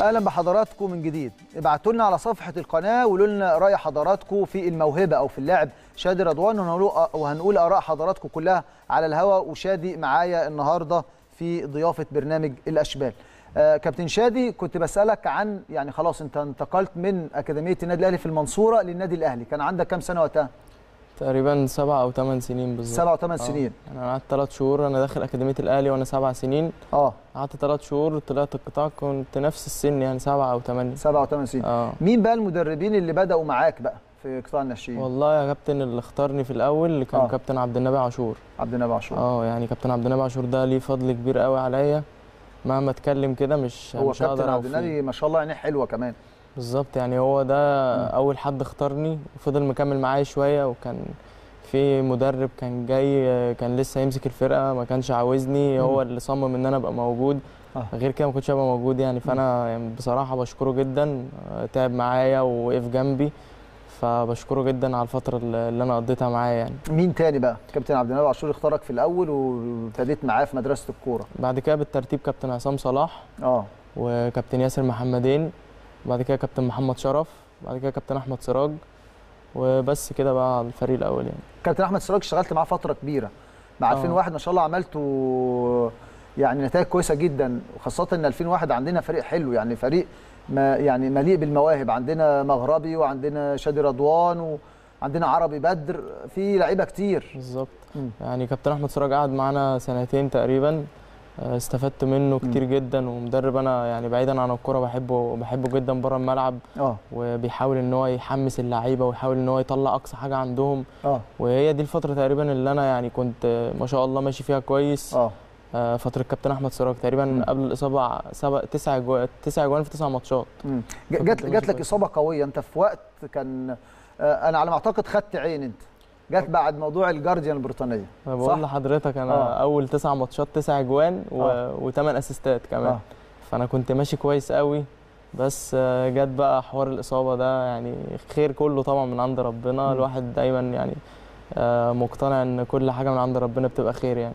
أهلا بحضراتكم من جديد. ابعتوا لنا على صفحة القناة وقولوا لنا رأي حضراتكم في الموهبة أو في اللعب. شادي رضوان وهنقول- آراء حضراتكم كلها على الهواء وشادي معايا النهارده في ضيافة برنامج الأشبال. آه كابتن شادي كنت بسألك عن يعني خلاص أنت انتقلت من أكاديمية النادي الأهلي في المنصورة للنادي الأهلي. كان عندك كام سنة وقتها؟ تقريبا سبع أو ثمان سنين بالظبط. سبع وثمان آه. سنين. يعني أنا قعدت ثلاث شهور أنا داخل أكاديمية الأهلي وأنا سبع سنين. آه. قعدت ثلاث شهور طلعت القطاع كنت نفس السن يعني سبعة أو ثمانية سبع وثمان سنين. آه. مين بقى المدربين اللي بدأوا معاك بقى في قطاع الناشئين؟ والله يا كابتن اللي اختارني في الأول اللي كان آه. كابتن عبد النبي عاشور. عبد النبي عاشور. آه يعني كابتن عبد النبي عاشور ده ليه فضل كبير قوي عليا. مهما اتكلم كده مش هو مش كابتن عبد. النبي ما شاء الله عينيه حلوة كمان. بالظبط يعني هو ده أول حد اختارني. وفضل مكمل معايا شوية وكان في مدرب كان جاي كان لسه يمسك الفرقة ما كانش عاوزني هو اللي صمم إن أنا أبقى موجود. آه. غير كده ما كنتش هبقى موجود يعني. فأنا يعني بصراحة بشكره جدا تعب معايا ووقف جنبي. فبشكره جدا على الفترة اللي اللي أنا قضيتها معاه يعني. مين تاني بقى؟ كابتن عبد النبي عاشور اختارك في الأول وابتديت معاه في مدرسة الكورة. بعد كده بالترتيب كابتن عصام صلاح. آه. وكابتن ياسر محمدين. وبعد كده كابتن محمد شرف بعد كده كابتن أحمد سراج وبس كده بقى على الفريق الأول يعني. كابتن أحمد سراج اشتغلت معاه فترة كبيرة. مع آه. 2001 ما شاء الله عملتوا يعني نتائج كويسة جدا وخاصة إن 2001 عندنا فريق حلو يعني فريق ما يعني مليء بالمواهب. عندنا مغربي وعندنا شادي رضوان وعندنا عربي بدر في لعيبة كتير. بالظبط. يعني كابتن أحمد سراج قعد معانا سنتين تقريبا. آه، استفدت منه كتير جدا ومدرب أنا يعني بعيدا عن الكورة بحبه بحبه جدا بره الملعب. آه. وبيحاول إن هو يحمس اللعيبة ويحاول إن هو يطلع أقصى حاجة عندهم. آه. وهي دي الفترة تقريبا اللي أنا يعني كنت آه، ما شاء الله ماشي فيها كويس. آه. آه، فترة كابتن أحمد سراج تقريبا مم. قبل الإصابة سبع تسع جو... تسع جوان في تسع ماتشات. جات لك. إصابة قوية. أنت في وقت كان آه، أنا على ما أعتقد خدت عين أنت. جات بعد موضوع الجارديان البريطانية أنا؟ بقول لحضرتك أنا آه. أول تسع ماتشات تسع جوان و... آه. وثمان أسيستات كمان آه فأنا كنت ماشي كويس قوي بس آه، جت بقى حوار الإصابة ده يعني خير كله طبعا من عند ربنا مم. الواحد دايما يعني آه، مقتنع إن كل حاجة من عند ربنا بتبقى خير يعني